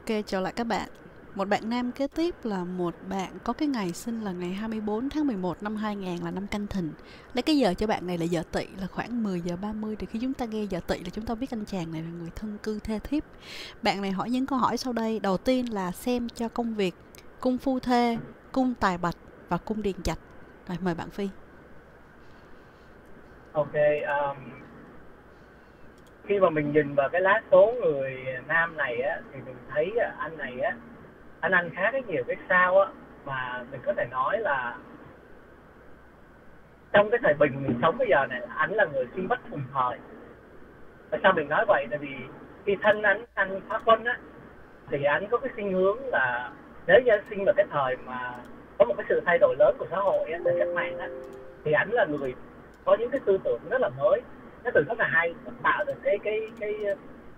Ok, chào lại các bạn. Một bạn nam kế tiếp là một bạn có cái ngày sinh là ngày 24 tháng 11 năm 2000 là năm canh thìn. Lấy cái giờ cho bạn này là giờ tỵ là khoảng 10 giờ 30 thì khi chúng ta nghe giờ tỵ là chúng ta biết anh chàng này là người thân cư thê thiếp. Bạn này hỏi những câu hỏi sau đây. Đầu tiên là xem cho công việc cung phu thê, cung tài bạch và cung điền trạch. Rồi mời bạn Phi. Ok, um, khi mà mình nhìn vào cái lá số người nam này á thì mình thấy anh này á anh ăn khá cái nhiều cái sao á mà mình có thể nói là trong cái thời bình mình sống bây giờ này anh là người sinh bất cùng thời. Tại sao mình nói vậy? Tại vì khi thân anh ăn phá quân á thì anh có cái sinh hướng là nếu như anh sinh vào cái thời mà có một cái sự thay đổi lớn của xã hội á, cách mạng á thì anh là người có những cái tư tưởng rất là mới nó từ rất là hay nó tạo được cái cái cái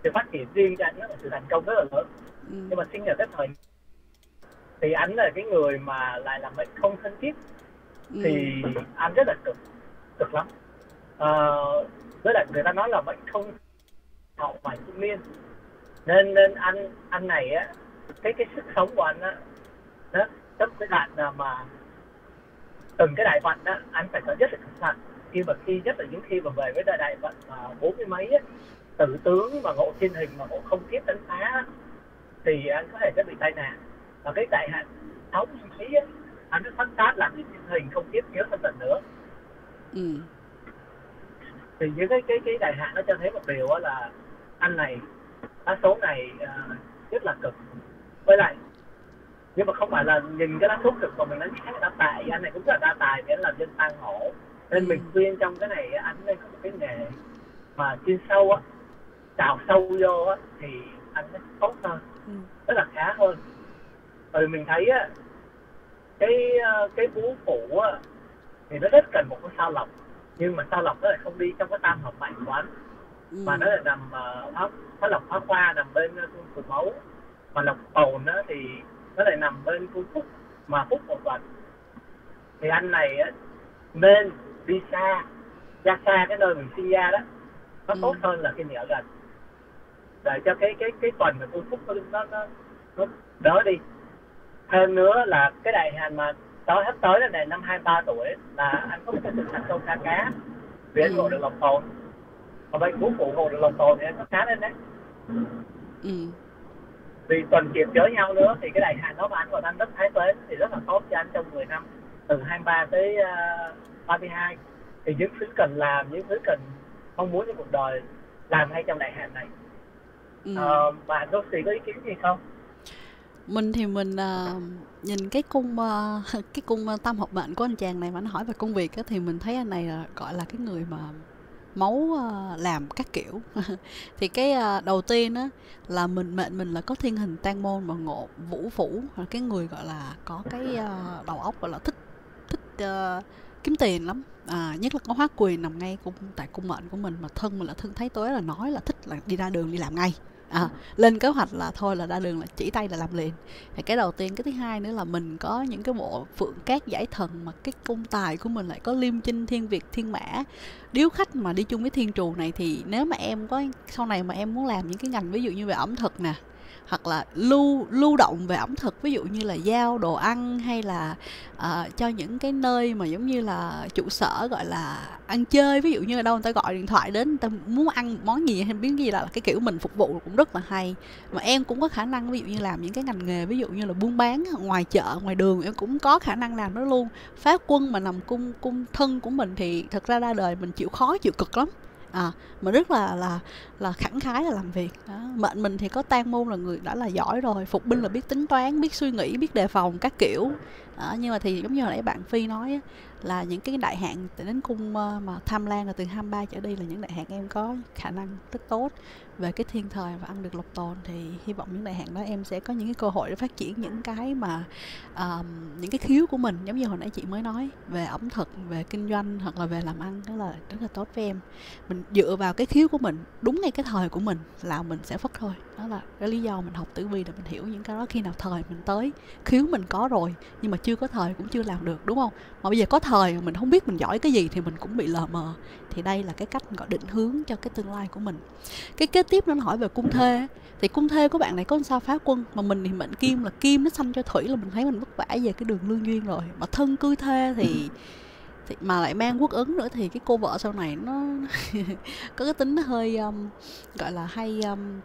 sự phát triển riêng cho anh nó là sự thành công rất là lớn. Ừ. nhưng mà sinh vào cái thời thì anh là cái người mà lại là mệnh không thân thiết. Ừ. thì anh rất là cực cực lắm. Ờ, với lại người ta nói là mệnh không hậu phải trung niên. Nên nên anh anh này á cái cái sức sống của anh á nó tất cái đoạn là mà từng cái đại vận á anh phải có rất là cẩn thận khi mà khi nhất là những khi mà về với đại đại vận mà bốn mươi mấy á tử tướng mà ngộ thiên hình mà ngộ không kiếp đánh phá thì anh có thể sẽ bị tai nạn. Và cái đại hạn sáu mươi mấy á anh nó phát sát làm những thiên hình không kiếp nhớ thân lần nữa. Ừ. thì những cái cái cái đại hạn nó cho thấy một điều là anh này lá số này à, rất là cực. Với lại nhưng mà không phải là nhìn cái lá số cực mà mình nói khác đa tài anh này cũng rất là đa tài anh làm dân tăng hổ nên mình khuyên trong cái này anh nên có một cái nghề mà chuyên sâu á đào sâu vô á thì anh nó tốt hơn Ừ. rất là khá hơn bởi vì mình thấy á cái ờ, cái bú phủ á thì nó rất cần một cái sao lọc nhưng mà sao lọc nó lại không đi trong cái tam hợp mạnh của anh Ừ. mà nó lại nằm uh, phá, phá lọc phá khoa nằm bên uh, cung phủ máu mà lọc tồn á thì nó lại nằm bên cung phúc mà phúc một vật thì anh này á nên đi xa ra xa cái nơi mình sinh ra đó nó Ừ. tốt hơn là khi mình ở gần để cho cái cái cái tuần của cung phúc nó nó nó, đỡ đi hơn nữa là cái đại hạn mà tới hết tới là này năm 23 tuổi là anh có một cái thành công khá cá vì anh Ừ. được lòng tồn mà bệnh phú phụ ngộ được lòng tồn thì anh có khá lên đấy Ừ. vì tuần kịp với nhau nữa thì cái đại hạn đó mà anh còn ăn đất thái tuế thì rất là tốt cho anh trong 10 năm từ 23 tới uh, 32 thì những thứ cần làm những thứ cần mong muốn trong cuộc đời làm ngay trong đại hạn này. Ừ. Ờ, bạn có ý kiến gì không? Mình thì mình à, nhìn cái cung à, cái cung à, tam hợp mệnh của anh chàng này mà anh hỏi về công việc á, thì mình thấy anh này là gọi là cái người mà máu à, làm các kiểu. Thì cái à, đầu tiên á là mình mệnh mình là có thiên hình tan môn mà ngộ vũ phủ là cái người gọi là có cái à, đầu óc gọi là thích thích à, kiếm tiền lắm. À, nhất là có hóa quyền nằm ngay cung tại cung mệnh của mình mà thân mình là thân thấy tối là nói là thích là đi ra đường đi làm ngay. À, lên kế hoạch là thôi là ra đường là chỉ tay là làm liền. Thì cái đầu tiên cái thứ hai nữa là mình có những cái bộ phượng cát giải thần mà cái cung tài của mình lại có liêm chinh thiên việt thiên mã. Điếu khách mà đi chung với thiên trù này thì nếu mà em có sau này mà em muốn làm những cái ngành ví dụ như về ẩm thực nè hoặc là lưu lưu động về ẩm thực ví dụ như là giao đồ ăn hay là uh, cho những cái nơi mà giống như là trụ sở gọi là ăn chơi. Ví dụ như ở đâu người ta gọi điện thoại đến người ta muốn ăn món gì hay biết gì là cái kiểu mình phục vụ cũng rất là hay. Mà em cũng có khả năng ví dụ như làm những cái ngành nghề ví dụ như là buôn bán ngoài chợ ngoài đường em cũng có khả năng làm nó luôn. Phá quân mà nằm cung cung thân của mình thì thật ra ra đời mình chịu khó chịu cực lắm à mà rất là là là khẳng khái là làm việc đó. mệnh mình thì có tan môn là người đã là giỏi rồi, phục binh là biết tính toán, biết suy nghĩ, biết đề phòng các kiểu à, nhưng mà thì giống như hồi nãy bạn phi nói á, là những cái đại hạn đến cung mà tham lan là từ 23 trở đi là những đại hạn em có khả năng rất tốt về cái thiên thời và ăn được lộc tồn. Thì hy vọng những đại hạn đó em sẽ có những cái cơ hội để phát triển những cái mà um, những cái khiếu của mình giống như hồi nãy chị mới nói về ẩm thực về kinh doanh hoặc là về làm ăn đó là rất là tốt với em. Mình dựa vào cái khiếu của mình đúng ngay cái thời của mình là mình sẽ phất thôi. Đó là cái lý do mình học tử vi để mình hiểu những cái đó khi nào thời mình tới khiếu mình có rồi nhưng mà chưa chưa có thời cũng chưa làm được đúng không? Mà bây giờ có thời mà mình không biết mình giỏi cái gì thì mình cũng bị lờ mờ. Thì đây là cái cách gọi định hướng cho cái tương lai của mình. Cái kế tiếp nó hỏi về cung thê thì cung thê của bạn này có sao phá quân? Mà mình thì mệnh kim là kim nó xanh cho thủy là mình thấy mình vất vả về cái đường lương duyên rồi. Mà thân cư thê thì thì mà lại mang quốc ứng nữa thì cái cô vợ sau này nó có cái tính nó hơi um, gọi là hay um,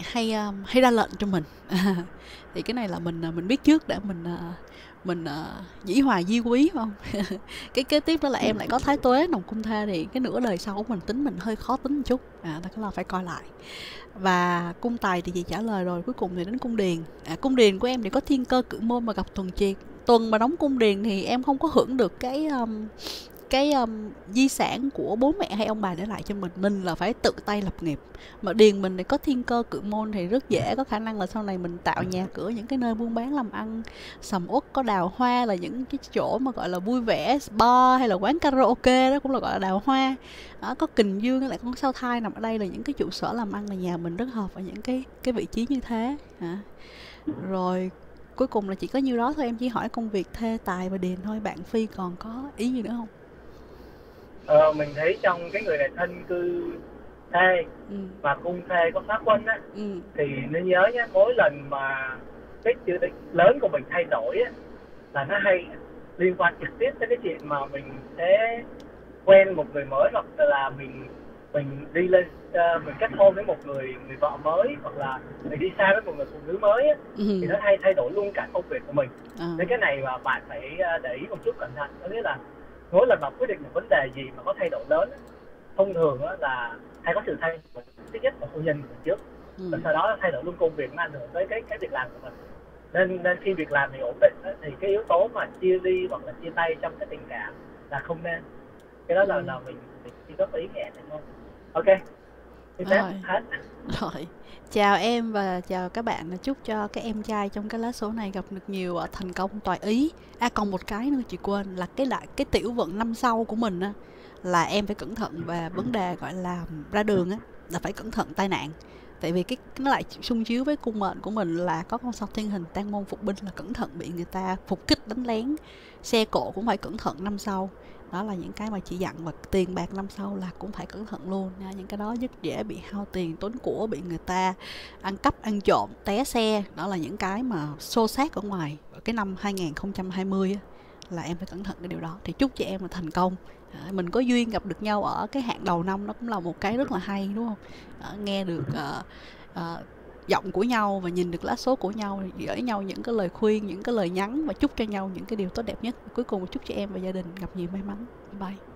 hay um, hay ra lệnh cho mình. Thì cái này là mình ờ, mình biết trước để mình uh, mình uh, dĩ hòa di quý không? Cái kế tiếp đó là em lại có thái tuế nồng cung thê thì cái nửa đời sau của mình tính mình hơi khó tính một chút. À đó là phải coi lại. Và cung tài thì chị trả lời rồi cuối cùng thì đến cung điền. À, cung điền của em thì có thiên cơ cử môn mà gặp tuần triệt. Tuần mà đóng cung điền thì em không có hưởng được cái um, cái um, di sản của bố mẹ hay ông bà để lại cho mình mình là phải tự tay lập nghiệp. Mà điền mình thì có thiên cơ cự môn thì rất dễ có khả năng là sau này mình tạo nhà cửa những cái nơi buôn bán làm ăn sầm uất có đào hoa là những cái chỗ mà gọi là vui vẻ spa hay là quán karaoke đó cũng là gọi là đào hoa. Đó, có kình dương lại con sao thai nằm ở đây là những cái trụ sở làm ăn là nhà mình rất hợp ở những cái cái vị trí như thế. Hả rồi cuối cùng là chỉ có nhiêu đó thôi em chỉ hỏi công việc thê tài và điền thôi. Bạn phi còn có ý gì nữa không? Ờ, mình thấy trong cái người này thân cư thê ừ. và cung thê có pháp quân á ừ. thì nên nhớ nhé mỗi lần mà cái chữ định lớn của mình thay đổi á là nó hay liên quan trực tiếp tới cái chuyện mà mình sẽ quen một người mới hoặc là mình mình đi lên uh, mình kết hôn với một người người vợ mới hoặc là mình đi xa với một người phụ nữ mới á, ừ. thì nó hay thay đổi luôn cả công việc của mình à. nên cái này mà bạn phải ờ, để ý một chút cẩn thận có nghĩa là mỗi lần mà quyết định một vấn đề gì mà có thay đổi lớn thông thường á, là hay có sự thay đổi thứ nhất là hôn nhân của mình trước. Ừ. và sau đó thay đổi luôn công việc nó ảnh hưởng tới cái cái việc làm của mình. Nên nên khi việc làm thì ổn định thì cái yếu tố mà chia đi hoặc là chia tay trong cái tình cảm là không nên. Cái đó là ừ. là mình mình chỉ góp ý nghe thôi. Ok rồi. hết. Rồi. Chào em và chào các bạn. Chúc cho các em trai trong cái lá số này gặp được nhiều ờ, thành công toại ý. À còn một cái nữa chị quên là cái lại cái tiểu vận năm sau của mình á là em phải cẩn thận về vấn đề gọi là ra đường á là phải cẩn thận tai nạn. Tại vì cái nó lại xung chiếu với cung mệnh của mình là có con sao thiên hình tan môn phục binh là cẩn thận bị người ta phục kích đánh lén. Xe cộ cũng phải cẩn thận năm sau đó là những cái mà chị dặn và tiền bạc năm sau là cũng phải cẩn thận luôn nha. Những cái đó rất dễ bị hao tiền tốn của bị người ta ăn cắp ăn trộm té xe. Đó là những cái mà xô xát ở ngoài. Ở cái năm 2020 á, là em phải cẩn thận cái điều đó. Thì chúc chị em là thành công. À, mình có duyên gặp được nhau ở cái hạn đầu năm nó cũng là một cái rất là hay đúng không? À, nghe được uh, uh, giọng của nhau và nhìn được lá số của nhau, gửi nhau những cái lời khuyên, những cái lời nhắn và chúc cho nhau những cái điều tốt đẹp nhất. Cuối cùng, chúc cho em và gia đình gặp nhiều may mắn. Bye.